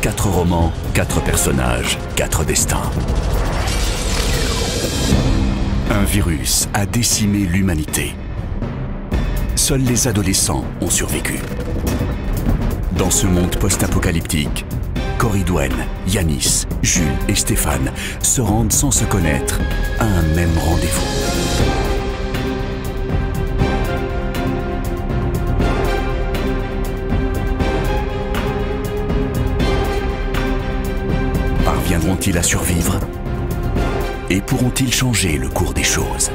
quatre romans, quatre personnages, quatre destins. Un virus a décimé l'humanité. Seuls les adolescents ont survécu. Dans ce monde post-apocalyptique, Coridwen, Yanis, Jules et Stéphane se rendent sans se connaître à un même rendez-vous. Parviendront-ils à survivre? Et pourront-ils changer le cours des choses?